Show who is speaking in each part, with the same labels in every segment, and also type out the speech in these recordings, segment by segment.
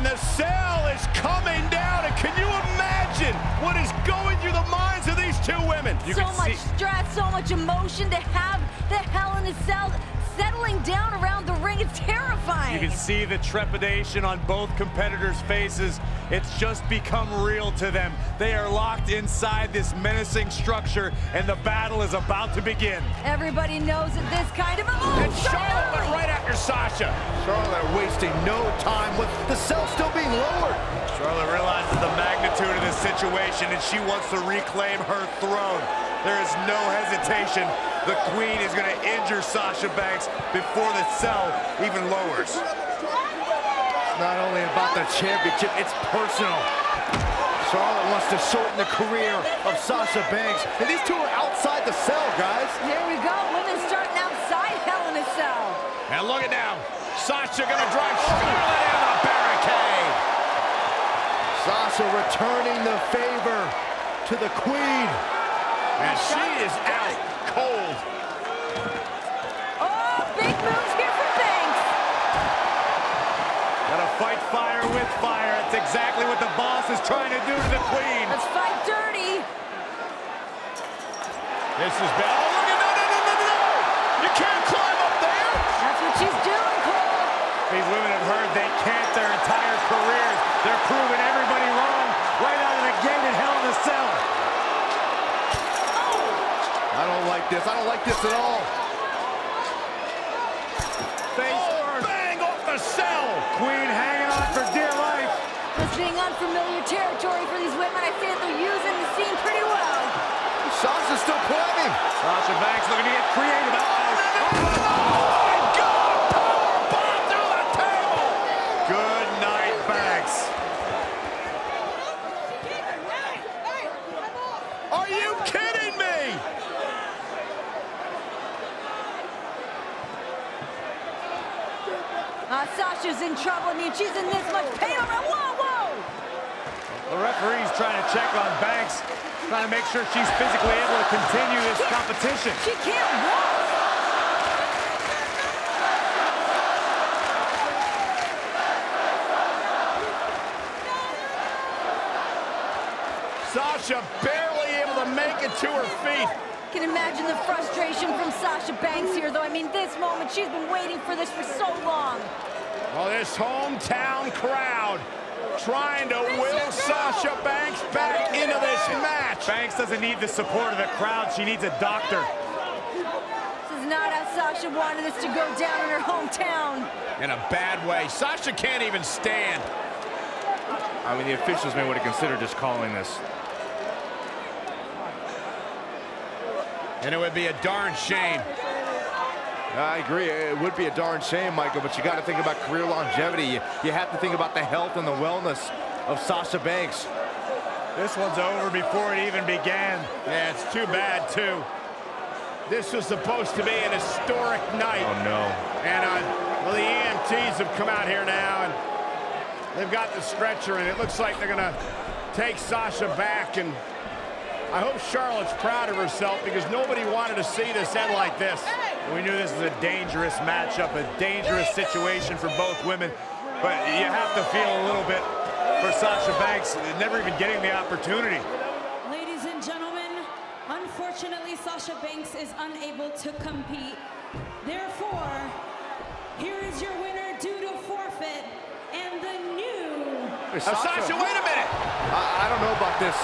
Speaker 1: And the cell is coming down. And can you imagine what is going through the minds of these two women?
Speaker 2: You so much see... stress, so much emotion to have the Hell in a Cell settling down around the ring. It's terrifying.
Speaker 3: You can see the trepidation on both competitors' faces. It's just become real to them. They are locked inside this menacing structure, and the battle is about to begin.
Speaker 2: Everybody knows that this kind of... Oh,
Speaker 1: and Charlotte went right after Sasha.
Speaker 4: Charlotte wasting no time with the cell still being lowered.
Speaker 3: Charlotte realizes the magnitude of this situation, and she wants to reclaim her throne. There is no hesitation. The Queen is going to injure Sasha Banks before the cell even lowers.
Speaker 4: It's not only about the championship, it's personal. Charlotte wants to shorten the career of Sasha Banks. And these two are outside the cell, guys.
Speaker 2: Here we go. Women starting outside Hell in a Cell.
Speaker 1: And look at now. Sasha going to drive Charlotte in the barricade.
Speaker 4: Sasha returning the favor to the Queen.
Speaker 1: And she is out cold.
Speaker 2: Oh, big moves here for Banks.
Speaker 3: Gotta fight fire with fire. That's exactly what the boss is trying to do to the queen.
Speaker 2: Let's fight dirty.
Speaker 1: This is bad. Oh, look at no, no, no, no, no. You can't climb up there.
Speaker 2: That's what she's doing, Cole.
Speaker 3: These women have heard they can't their entire careers. They're proving everybody wrong right out of the gate in Hell in a Cell.
Speaker 4: I don't like this. I don't like this at all.
Speaker 1: Face oh, bang off the cell.
Speaker 3: Queen hanging on for dear life.
Speaker 2: This being unfamiliar territory for these women, I say they're using the scene pretty well.
Speaker 4: Sasha's still climbing.
Speaker 3: Sasha Banks looking to get creative. Ah, Uh -oh.
Speaker 2: Uh, Sasha's in trouble. I mean, she's in this much pain already. Whoa, whoa!
Speaker 3: The referee's trying to check on Banks, trying to make sure she's physically able to continue this competition.
Speaker 2: She can't walk.
Speaker 1: Sasha barely able to make it to her feet.
Speaker 2: Can imagine the frustration from Sasha Banks here, though. I mean, this moment, she's been waiting for this for so long.
Speaker 1: Well, this hometown crowd trying to will Sasha Banks back into this match.
Speaker 3: Banks doesn't need the support of the crowd. She needs a doctor.
Speaker 2: This is not how Sasha wanted this to go down in her hometown.
Speaker 1: In a bad way. Sasha can't even stand.
Speaker 3: I mean, the officials may want to consider just calling this.
Speaker 1: And it would be a darn shame.
Speaker 4: I agree. It would be a darn shame, Michael, but you got to think about career longevity. You, you have to think about the health and the wellness of Sasha Banks.
Speaker 3: This one's over before it even began.
Speaker 1: Yeah, it's too bad, too. This was supposed to be an historic night.
Speaker 3: Oh, no.
Speaker 1: And, uh, well, the EMTs have come out here now, and they've got the stretcher, and it looks like they're going to take Sasha back and I hope Charlotte's proud of herself because nobody wanted to see this end like this.
Speaker 3: We knew this was a dangerous matchup, a dangerous situation for both women, but you have to feel a little bit for Sasha Banks, never even getting the opportunity.
Speaker 5: Ladies and gentlemen, unfortunately, Sasha Banks is unable to compete. Therefore, here is your winner due to forfeit, and the new...
Speaker 1: Hey, Sasha, Sasha, wait a minute!
Speaker 4: I, I don't know about this.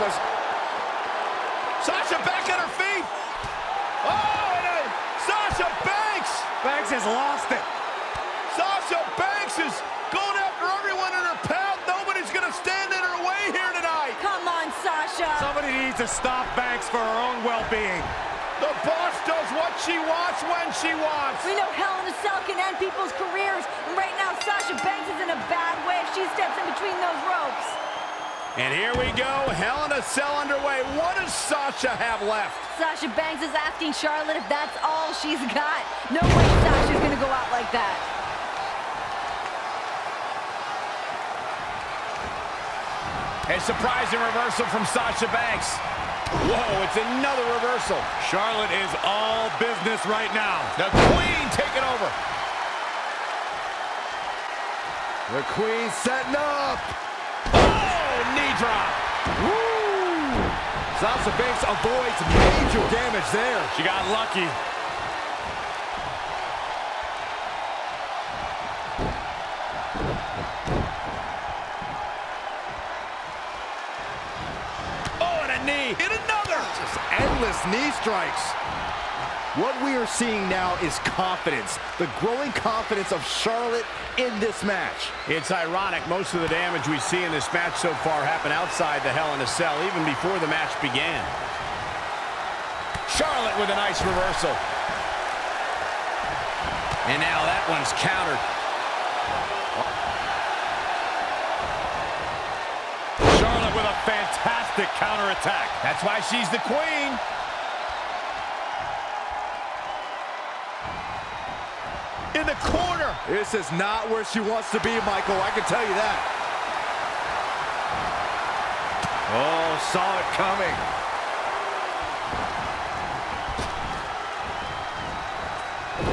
Speaker 1: Sasha back at her feet. Banks.
Speaker 3: Banks has lost it.
Speaker 1: Sasha Banks is going after everyone in her path. Nobody's going to stand in her way here tonight.
Speaker 2: Come on, Sasha.
Speaker 3: Somebody needs to stop Banks for her own well-being.
Speaker 1: The boss does what she wants when she wants.
Speaker 2: We know Hell in a Cell can end people's careers. And right now, Sasha Banks is in a bad way if she steps in between those ropes.
Speaker 1: And here we go, Hell in a Cell underway. What does Sasha have left?
Speaker 2: Sasha Banks is asking Charlotte if that's all she's got. No way Sasha's gonna go out like that.
Speaker 1: A surprising reversal from Sasha Banks. Whoa, it's another reversal.
Speaker 3: Charlotte is all business right now.
Speaker 1: The Queen taking over.
Speaker 4: The Queen setting up.
Speaker 1: Oh, knee drop.
Speaker 4: Woo! Sasha Banks avoids major damage there.
Speaker 3: She got lucky.
Speaker 1: Oh, and a knee. And another.
Speaker 4: Just endless knee strikes. What we are seeing now is confidence. The growing confidence of Charlotte in this match.
Speaker 1: It's ironic. Most of the damage we see in this match so far happened outside the Hell in a Cell, even before the match began. Charlotte with a nice reversal. And now that one's countered.
Speaker 3: Charlotte with a fantastic counterattack.
Speaker 1: That's why she's the queen.
Speaker 4: This is not where she wants to be, Michael. I can tell you that. Oh, saw it coming.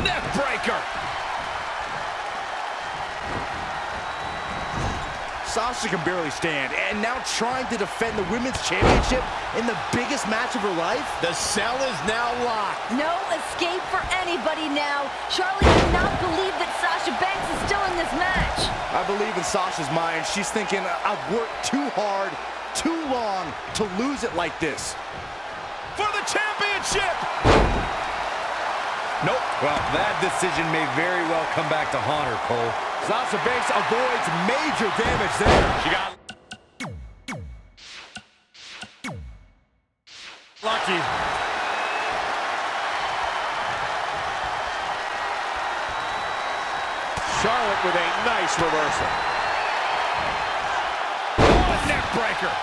Speaker 1: Neck breaker.
Speaker 4: Sasha can barely stand, and now trying to defend the Women's Championship in the biggest match of her life?
Speaker 1: The cell is now locked.
Speaker 2: No escape for anybody now. Charlotte cannot believe that Sasha Banks is still in this match.
Speaker 4: I believe in Sasha's mind. She's thinking, I've worked too hard, too long to lose it like this.
Speaker 1: For the championship.
Speaker 3: Nope. Well, that decision may very well come back to haunt her, Cole.
Speaker 4: Sasha Banks avoids major damage there.
Speaker 3: She got
Speaker 1: a nice reversal. Oh, neck breaker.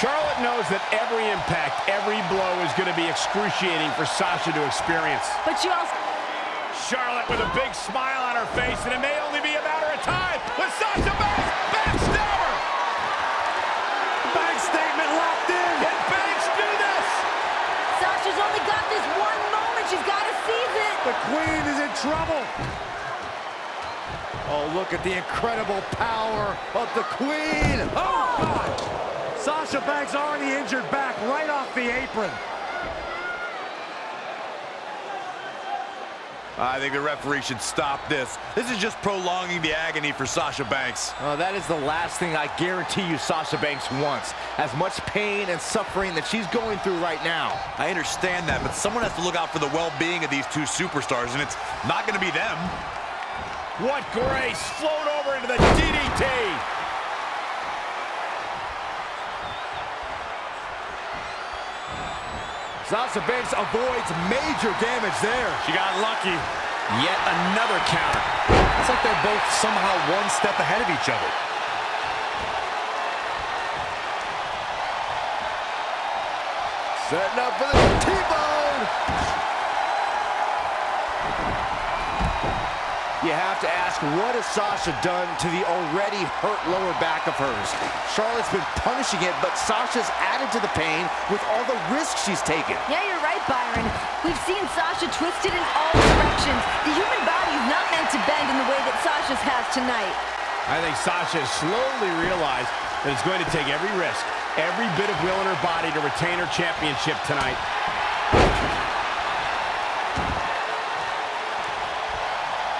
Speaker 1: Charlotte knows that every impact, every blow is going to be excruciating for Sasha to experience.
Speaker 2: But she also...
Speaker 1: Charlotte with a big smile on her face, and it may only be a matter of time with Sasha Banks. Backstabber!
Speaker 3: Bank statement locked in.
Speaker 1: Can Banks do this?
Speaker 2: Sasha's only got this one moment. She's got to seize it.
Speaker 3: The Queen is in trouble.
Speaker 4: Oh, look at the incredible power of the Queen.
Speaker 3: Oh, God. Sasha Banks already injured back right off the apron. I think the referee should stop this. This is just prolonging the agony for Sasha Banks.
Speaker 4: Oh, that is the last thing I guarantee you Sasha Banks wants. As much pain and suffering that she's going through right now.
Speaker 3: I understand that, but someone has to look out for the well-being of these two superstars, and it's not going to be them.
Speaker 1: What grace! Float over into the DDT!
Speaker 4: Sasha Banks avoids major damage there.
Speaker 3: She got lucky.
Speaker 1: Yet another counter.
Speaker 3: It's like they're both somehow one step ahead of each other.
Speaker 4: Setting up for the T-bone. You have to ask, what has Sasha done to the already hurt lower back of hers? Charlotte's been punishing it, but Sasha's added to the pain with all the risks she's taken.
Speaker 2: Yeah, you're right, Byron. We've seen Sasha twisted in all directions. The human body is not meant to bend in the way that Sasha's has tonight.
Speaker 1: I think Sasha has slowly realized that it's going to take every risk, every bit of will in her body to retain her championship tonight.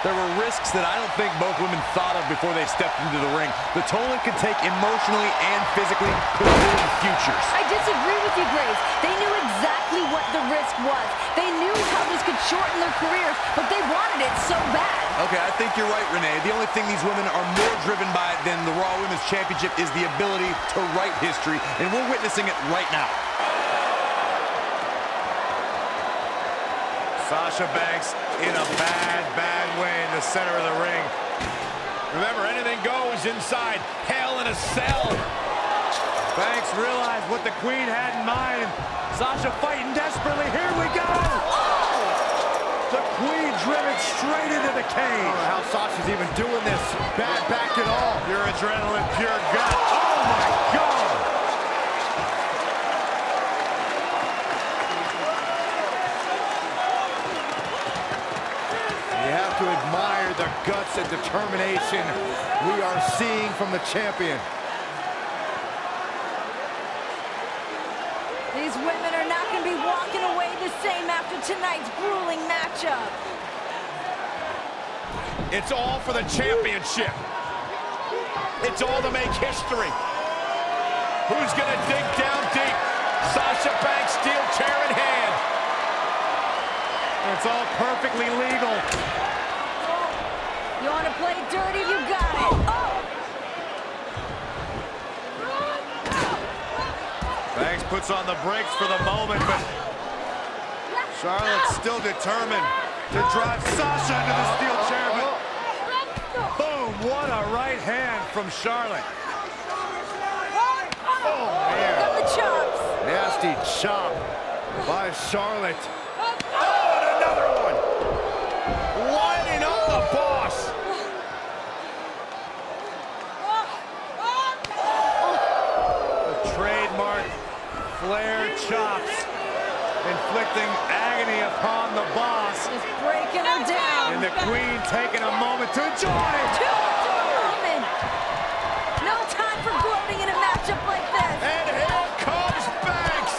Speaker 3: There were risks that I don't think both women thought of before they stepped into the ring. The toll it could take emotionally and physically could ruin futures.
Speaker 2: I disagree with you, Graves. They knew exactly what the risk was. They knew how this could shorten their careers, but they wanted it so bad.
Speaker 3: Okay, I think you're right, Renee. The only thing these women are more driven by than the Raw Women's Championship is the ability to write history, and we're witnessing it right now. Sasha Banks in a bad, bad way in the center of the ring.
Speaker 1: Remember, anything goes inside Hell in a Cell.
Speaker 3: Banks realized what the Queen had in mind. Sasha fighting desperately. Here we go! The Queen driven straight into the
Speaker 4: I don't
Speaker 3: cage.
Speaker 4: know how Sasha's even doing this. Bad back at all.
Speaker 3: Pure adrenaline, pure gut. Oh my God!
Speaker 4: Guts and determination we are seeing from the champion.
Speaker 2: These women are not going to be walking away the same after tonight's grueling matchup.
Speaker 1: It's all for the championship. It's all to make history. Who's going to dig down deep? Sasha Banks, steel chair in hand.
Speaker 3: It's all perfectly legal.
Speaker 2: You want to play dirty? You got it. Oh, oh!
Speaker 3: Banks puts on the brakes for the moment, but Charlotte's still determined to drive Sasha into the steel chair. But boom, what a right hand from Charlotte.
Speaker 4: Oh, oh man.
Speaker 2: Got the chops.
Speaker 4: Nasty chop by Charlotte.
Speaker 1: The.
Speaker 3: The trademark Flair chops, inflicting agony upon the boss.
Speaker 2: Just breaking her down.
Speaker 3: And the queen taking a moment to enjoy.
Speaker 2: Two to the woman. No time for gloating in a matchup like this.
Speaker 1: And here comes Banks.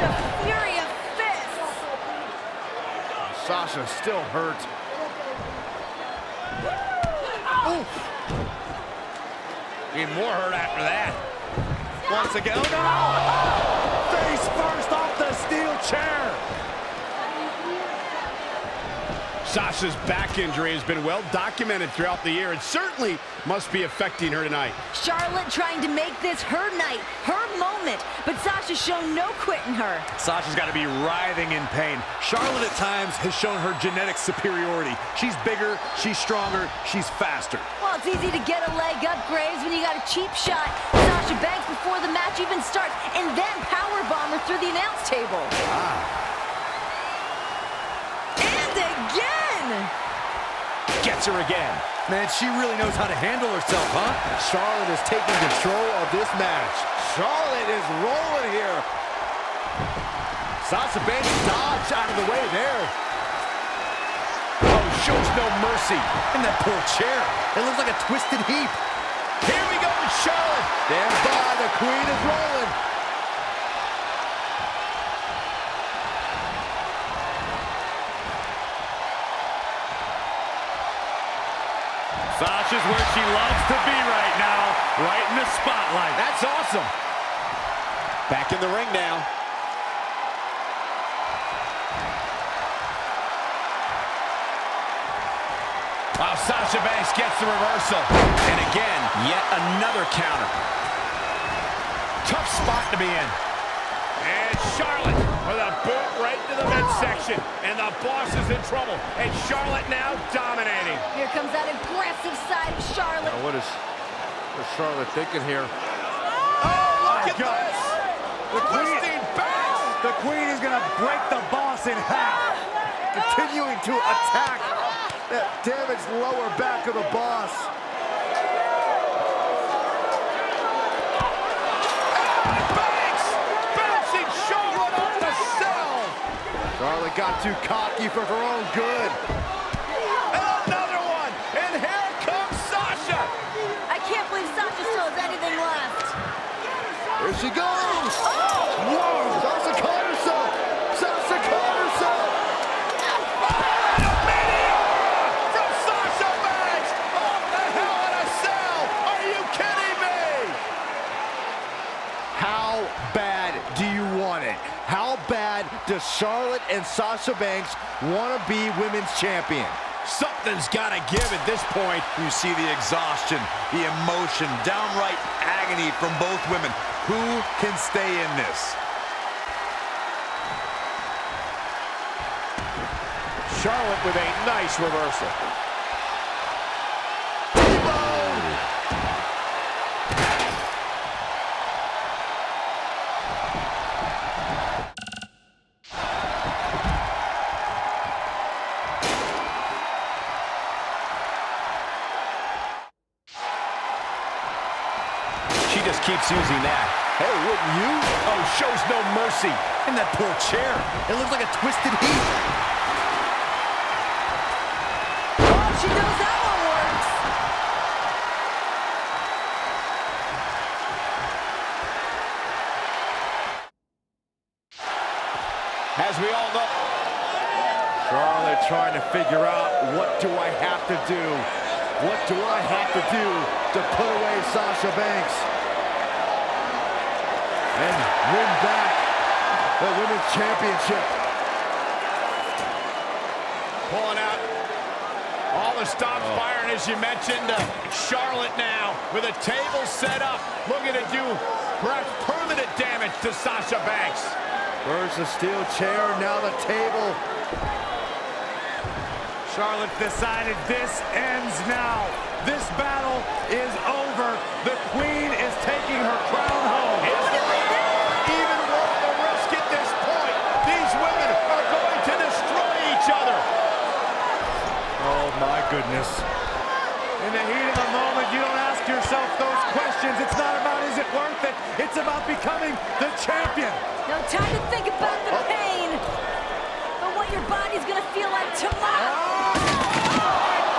Speaker 2: A fury of fists.
Speaker 4: Sasha still hurt.
Speaker 1: Even more hurt after that.
Speaker 3: Once again, oh no! Face first off the steel chair.
Speaker 1: Sasha's back injury has been well documented throughout the year. It certainly must be affecting her tonight.
Speaker 2: Charlotte trying to make this her night, her moment, but Sasha's shown no quit in her.
Speaker 3: Sasha's got to be writhing in pain. Charlotte at times has shown her genetic superiority. She's bigger, she's stronger, she's faster.
Speaker 2: Well, it's easy to get a leg up, Graves, when you got a cheap shot. Sasha Banks before the match even starts, and then powerbomb her through the announce table. And again!
Speaker 1: Gets her again.
Speaker 4: Man, she really knows how to handle herself, huh? Charlotte is taking control of this match. Charlotte is rolling here. Sasha Banks dodged out of the way there.
Speaker 1: Oh, shows no mercy.
Speaker 4: And that poor chair. It looks like a twisted heap.
Speaker 1: Here we go with Charlotte.
Speaker 4: Stand by, the queen is rolling.
Speaker 3: Sasha's where she loves to be right now, right in the spotlight.
Speaker 1: That's awesome. Back in the ring now. Wow, Sasha Banks gets the reversal. And again, yet another counter. Tough spot to be in. And Charlotte with a boot right to the midsection. And the boss is in trouble. And Charlotte now dominating.
Speaker 2: Here comes that aggressive side of Charlotte.
Speaker 4: Now, what is, what is Charlotte thinking here?
Speaker 1: Oh, look oh, at
Speaker 3: God.
Speaker 1: this.
Speaker 3: The queen,
Speaker 1: Twisting Banks.
Speaker 3: the queen is going to break the boss in half.
Speaker 4: Continuing to attack that damaged lower back of the boss.
Speaker 1: Banks bouncing Charlotte off the cell.
Speaker 4: Charlotte got too cocky for her own good.
Speaker 1: And another one. And here comes Sasha.
Speaker 2: I can't believe Sasha still has anything left.
Speaker 4: Here she goes. Whoa! Sasha caught herself. Sasha caught herself.
Speaker 1: And a meteor from Sasha Banks off the Hell in a Cell. Are you kidding me?
Speaker 4: How bad do you want it? How bad does Charlotte and Sasha Banks want to be women's champion?
Speaker 1: Something's got to give at this point.
Speaker 3: You see the exhaustion, the emotion, downright agony from both women. Who can stay in this?
Speaker 1: Charlotte with a nice reversal. She just keeps using that.
Speaker 4: Hey, wouldn't you?
Speaker 1: Oh, shows no mercy.
Speaker 4: And that poor chair. It looks like a twisted heap.
Speaker 2: Oh, she knows that one works.
Speaker 1: As we all know,
Speaker 4: Charlotte trying to figure out what do I have to do? What do I have to do to put away Sasha Banks? Win back the Women's Championship.
Speaker 1: pulling out all the stops firing, as you mentioned. Uh, Charlotte now with a table set up, looking to do perhaps permanent damage to Sasha Banks.
Speaker 4: First the steel chair, now the table.
Speaker 3: Charlotte decided this ends now. This battle is over. The queen is taking her crown home.
Speaker 1: Is there even worth the risk at this point? These women are going to destroy each other.
Speaker 4: Oh my goodness.
Speaker 3: In the heat of the moment, you don't ask yourself those questions. It's not about is it worth it. It's about becoming the champion.
Speaker 2: No time to think about the oh. pain. But what your body's gonna feel like tomorrow.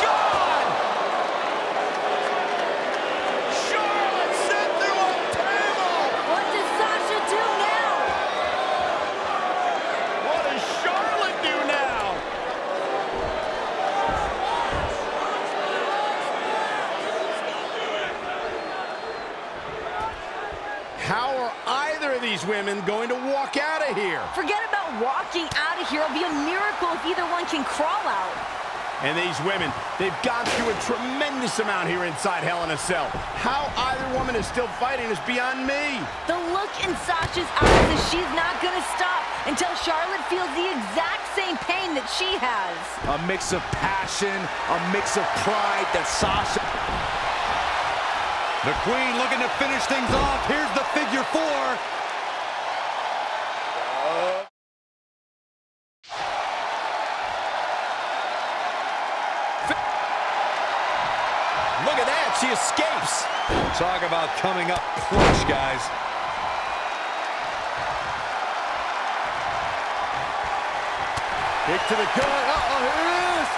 Speaker 1: God! Charlotte sent through a table.
Speaker 2: What does Sasha do now?
Speaker 1: What does Charlotte do now? How are either of these women going to walk out of here?
Speaker 2: Forget about walking out of here. It'll be a miracle if either one can crawl out.
Speaker 1: And these women, they've gone through a tremendous amount here inside Hell in a Cell. How either woman is still fighting is beyond me.
Speaker 2: The look in Sasha's eyes is she's not gonna stop until Charlotte feels the exact same pain that she has.
Speaker 4: A mix of passion, a mix of pride that Sasha...
Speaker 3: The queen looking to finish things off. Here's the figure four. Talk about coming up clutch, guys.
Speaker 4: Kick to the gut. Uh-oh, here it is.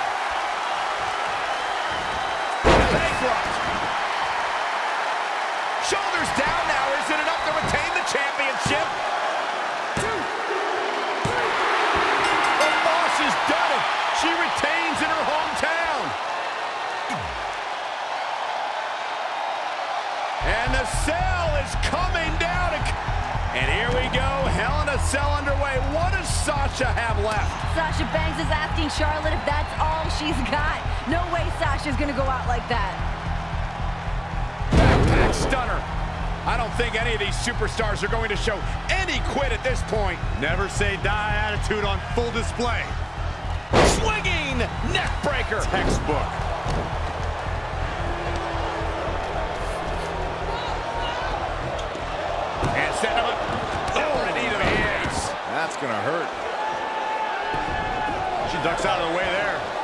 Speaker 1: Bankrupt. Shoulders down now. Is it enough to retain the championship? Cell is coming down. And here we go. Hell in a Cell underway. What does Sasha have left?
Speaker 2: Sasha Banks is asking Charlotte if that's all she's got. No way Sasha's gonna go out like that.
Speaker 1: Backpack stunner. I don't think any of these superstars are going to show any quit at this point.
Speaker 3: Never say die attitude on full display.
Speaker 1: Swinging neck breaker.
Speaker 3: Textbook.
Speaker 4: That's gonna hurt.
Speaker 3: She ducks out of the way there.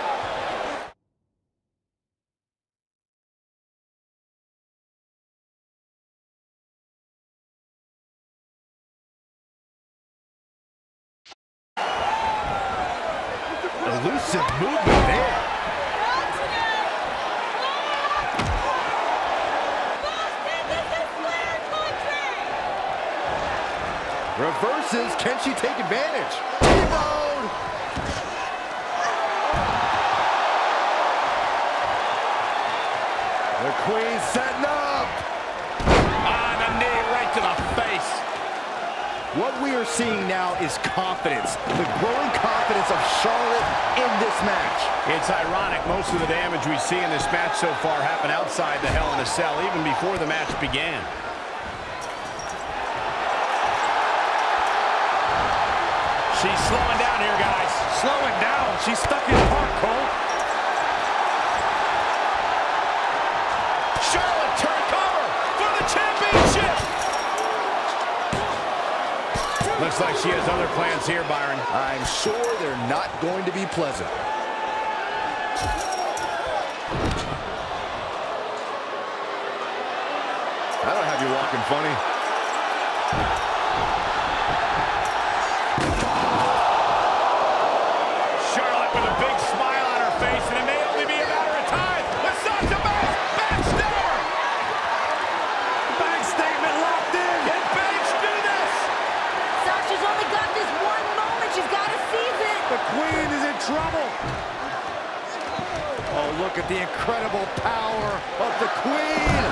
Speaker 4: Reverses. Can she take advantage? T-bone. The queen setting up.
Speaker 1: On the knee right to the face.
Speaker 4: What we are seeing now is confidence. The growing confidence of Charlotte in this match.
Speaker 1: It's ironic. Most of the damage we see in this match so far happened outside the Hell in a Cell, even before the match began. Slowing down here, guys.
Speaker 3: Slowing down. She's stuck in park, Cole.
Speaker 1: Charlotte turn cover for the championship. Looks like she has other plans here, Byron.
Speaker 4: I'm sure they're not going to be pleasant. That'll have you walking funny.
Speaker 1: at the incredible power of the
Speaker 4: Queen.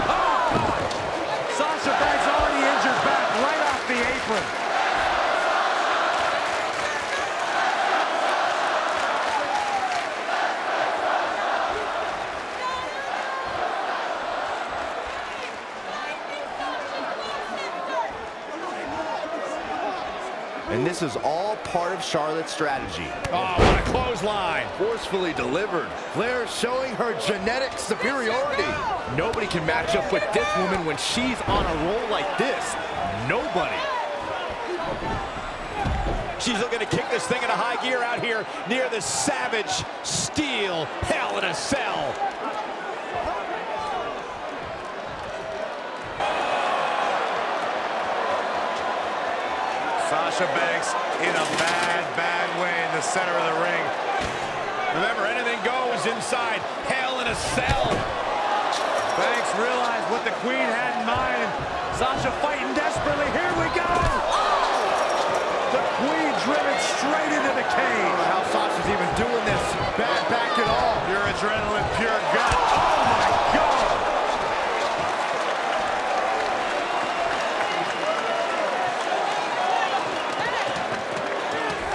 Speaker 4: This is all part of Charlotte's strategy.
Speaker 1: Oh, what a clothesline.
Speaker 4: Forcefully delivered. Flair showing her genetic superiority. Nobody can match up with this woman when she's on a roll like this. Nobody.
Speaker 6: She's looking to kick this thing into high gear out here near the Savage Steel Hell in a Cell.
Speaker 3: Sasha Banks in a bad, bad way in the center of the ring.
Speaker 1: Remember, anything goes inside Hell in a Cell.
Speaker 3: Banks realized what the Queen had in mind. Sasha fighting desperately. Here we go! The Queen driven straight into the cage.
Speaker 4: How Sasha's even doing this. Bad back at all.
Speaker 3: Pure adrenaline, pure gut. Oh my God!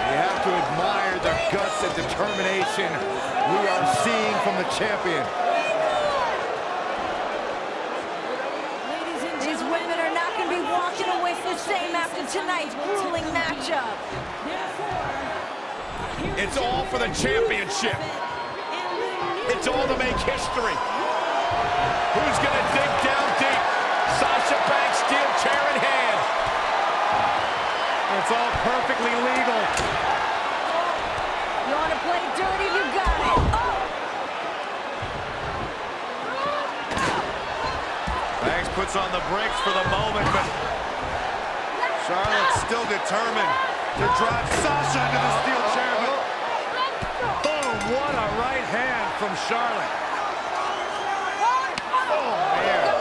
Speaker 4: You have to admire the guts and determination we are seeing from the champion.
Speaker 5: Ladies and
Speaker 2: These women are not going to be walking away the same after tonight's grueling matchup.
Speaker 5: therefore, here is
Speaker 1: It's all for the championship.
Speaker 5: and the new
Speaker 1: It's all to make history. Who's going to dig down deep? Sasha Banks, steel chair in hand.
Speaker 3: It's all perfectly legal.
Speaker 2: You want to play dirty? You got it. Oh!
Speaker 3: Banks puts on the brakes for the moment, but Charlotte's still determined to drive Sasha into the steel chair. But boom, what a right hand from Charlotte.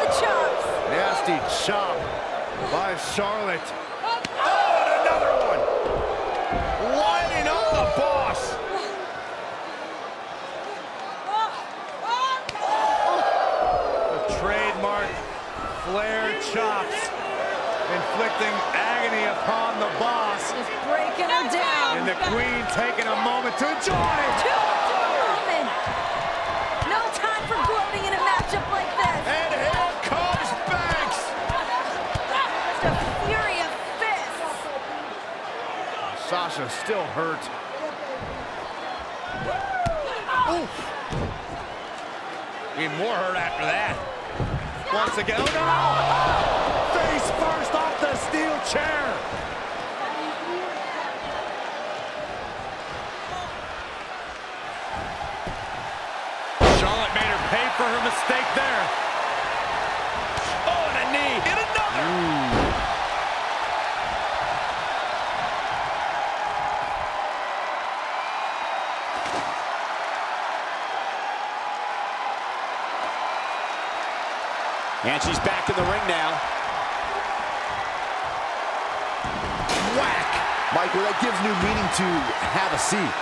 Speaker 2: The chops.
Speaker 4: Nasty chop by Charlotte.
Speaker 3: Inflicting agony upon the boss.
Speaker 2: Just breaking her down.
Speaker 3: And the Queen taking a moment to enjoy.
Speaker 2: Two, two women. No time for gloating in a matchup like this.
Speaker 1: And here comes Banks.
Speaker 2: Just a fury of fists.
Speaker 4: Sasha still hurt.
Speaker 1: Even more hurt after that.
Speaker 3: Once again, oh no! Chair.
Speaker 1: Charlotte made her pay for her mistake there. Oh, and a knee. And another.
Speaker 6: And she's back in the ring now.
Speaker 4: Whack! Michael, that gives new meaning to have a seat.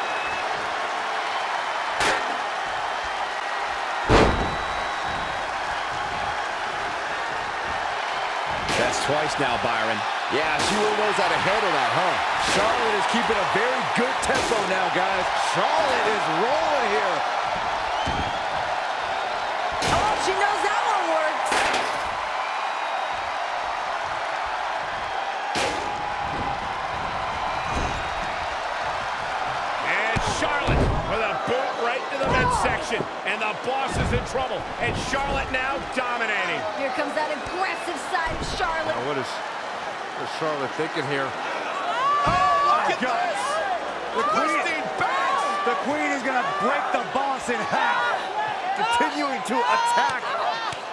Speaker 6: That's twice now, Byron.
Speaker 4: Yeah, she really knows how to handle that, huh? Charlotte is keeping a very good tempo now, guys. Charlotte is rolling thinking here?
Speaker 1: Oh, look at oh,
Speaker 3: God.
Speaker 1: this.
Speaker 3: The Queen,
Speaker 1: Twisting Banks.
Speaker 3: the Queen is gonna break the boss in half.
Speaker 4: Continuing to attack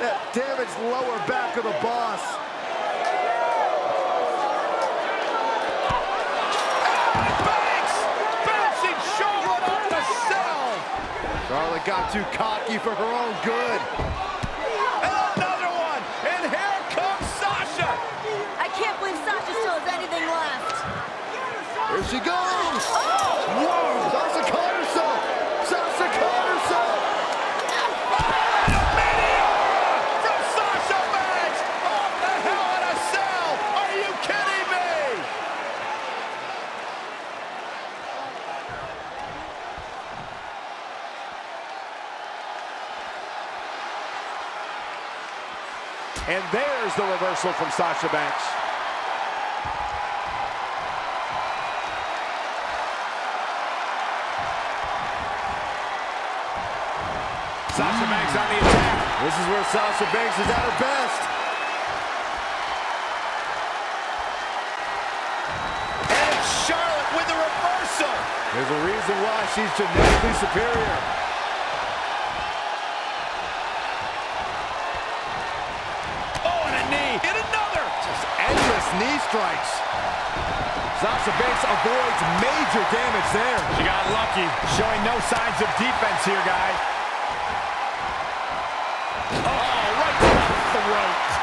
Speaker 4: that damaged lower back of the boss.
Speaker 1: Banks bouncing Charlotte off the.
Speaker 4: Charlotte got too cocky for her own good.
Speaker 2: Still left.
Speaker 4: Here she goes. Whoa! Sasha caught herself. Sasha caught herself.
Speaker 1: And
Speaker 6: there's the reversal from Sasha Banks.
Speaker 1: Sasha Banks on the attack.
Speaker 4: This is where Sasha Banks is at her best.
Speaker 1: And it's Charlotte with the reversal.
Speaker 4: There's a reason why she's genetically superior.
Speaker 1: Oh, and a knee. And another.
Speaker 4: Just endless knee strikes. Sasha Banks avoids major damage there.
Speaker 1: She got lucky. Showing no signs of defense here, guys. The.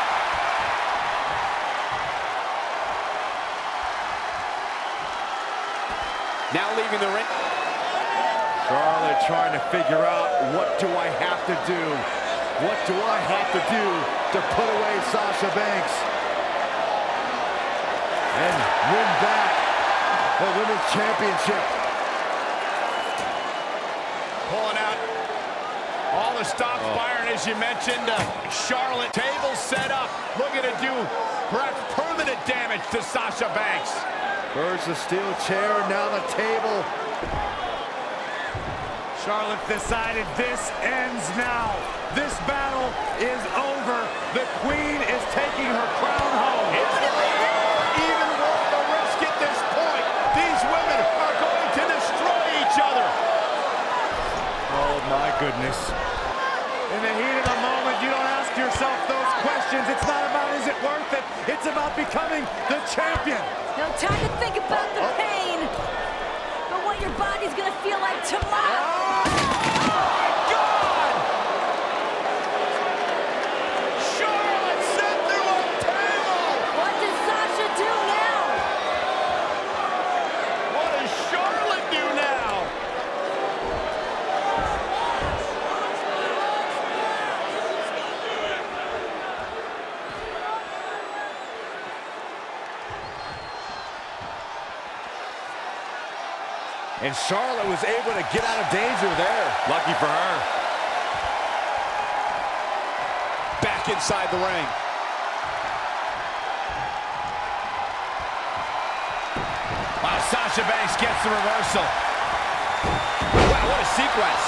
Speaker 1: Now leaving the ring.
Speaker 4: Charlotte trying to figure out what do I have to do? What do I have to do to put away Sasha Banks? And win back the Women's Championship.
Speaker 1: Pulling out all the stops firing, as you mentioned. Uh, Charlotte, table set up. Looking to do perhaps permanent damage to Sasha Banks.
Speaker 4: First the steel chair, now the table.
Speaker 3: Charlotte decided this ends now. This battle is over. The queen is taking her crown home.
Speaker 1: Is it even worth the risk at this point? These women are going to destroy each other.
Speaker 4: Oh my goodness.
Speaker 3: In the heat of the moment, you don't ask yourself those questions. It's not about is it worth it. It's about becoming the champion.
Speaker 2: No time to think about the oh. pain. But what your body's gonna feel like tomorrow.
Speaker 1: Charlotte sent through a table.
Speaker 2: What does Sasha do now?
Speaker 1: What does Charlotte do now?
Speaker 4: And Charlotte was able to get out of danger there.
Speaker 1: Lucky for her. Back inside the ring. Wow, Sasha Banks gets the reversal. Wow, what a sequence.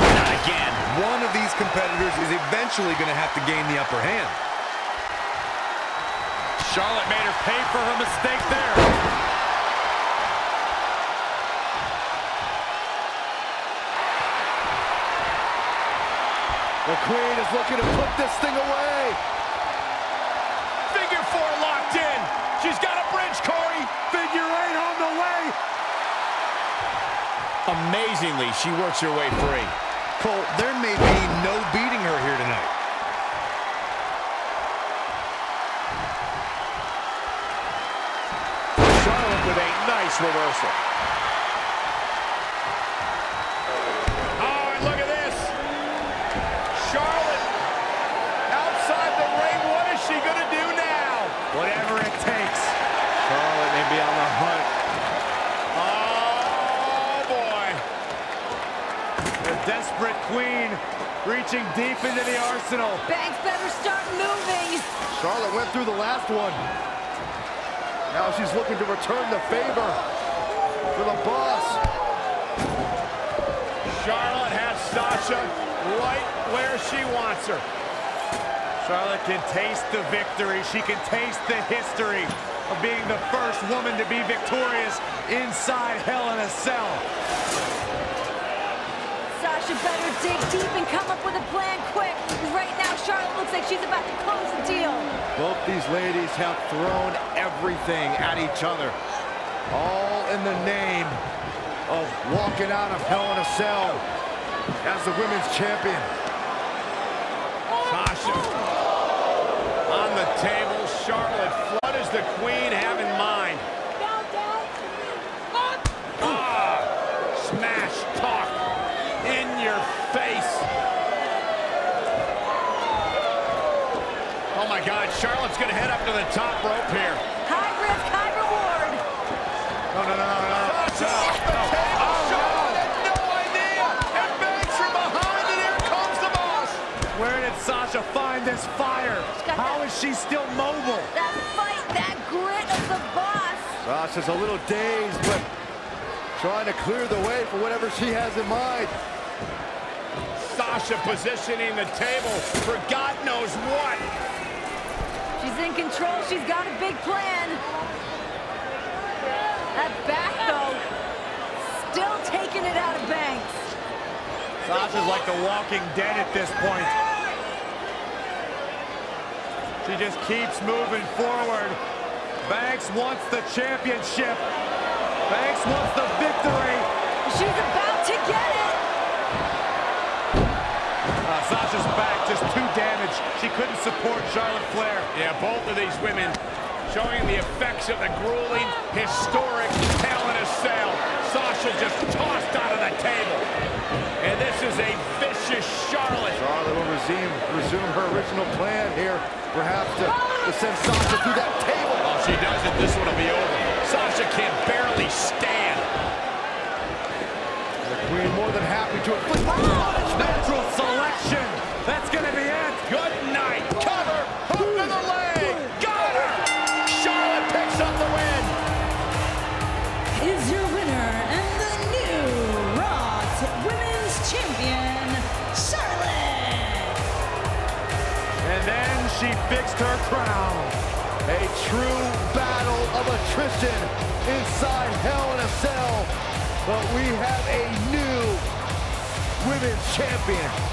Speaker 1: Not again.
Speaker 3: One of these competitors is eventually going to have to gain the upper hand.
Speaker 1: Charlotte made her pay for her mistake there.
Speaker 4: The queen is looking to put this thing away.
Speaker 1: Figure four locked in. She's got a bridge, Corey.
Speaker 3: Figure eight on the way.
Speaker 1: Amazingly, she works her way free.
Speaker 3: Cole, there may be no beating her here tonight.
Speaker 1: Charlotte with a nice reversal. The
Speaker 3: desperate queen reaching deep into the arsenal.
Speaker 2: Banks better start moving.
Speaker 4: Charlotte went through the last one. Now she's looking to return the favor for the boss.
Speaker 7: Charlotte has Sasha right where she wants her.
Speaker 3: Charlotte can taste the victory. She can taste the history of being the first woman to be victorious inside Hell in a Cell.
Speaker 2: Sasha better dig deep and come up with a plan quick. Right now, Charlotte looks like she's about to close the deal.
Speaker 4: Both these ladies have thrown everything at each other. All in the name of walking out of Hell in a Cell as the women's champion.
Speaker 7: Sasha on the table. Charlotte, what does the queen have in mind? Ah, smash talk in your face. Oh my God, Charlotte's gonna head up to the top rope here.
Speaker 2: High risk, high reward.
Speaker 3: No, no, no, no, no.
Speaker 7: Sasha off the table. Oh, Charlotte had no idea. And Banks from behind, and here comes the boss.
Speaker 3: Where did Sasha find this fire?
Speaker 2: got
Speaker 3: How
Speaker 2: that-
Speaker 3: is she still mobile?
Speaker 2: That fight, that grit of the boss.
Speaker 4: Sasha's a little dazed, but Trying to clear the way for whatever she has in mind.
Speaker 1: Sasha positioning the table for God knows what.
Speaker 2: She's in control. She's got a big plan. That back, though, still taking it out of Banks.
Speaker 3: Sasha's like the walking dead at this point. She just keeps moving forward. Banks wants the championship. Banks wants the victory.
Speaker 2: She's about to get it.
Speaker 3: Uh, Sasha's back couldn't support Charlotte Flair.
Speaker 1: Yeah, both of these women showing the effects of the grueling, historic Hell in a Cell. Sasha just tossed out of the table. And this is a vicious Charlotte.
Speaker 4: Charlotte will resume, resume her original plan here, perhaps to, to send Sasha through that table.
Speaker 1: Oh, she does it, this one will be over. Sasha can barely stand.
Speaker 4: The Queen more than happy to inflict oh, punishment.
Speaker 3: Natural selection. Crown.
Speaker 4: A true battle of attrition inside Hell in a Cell. But we have a new women's champion.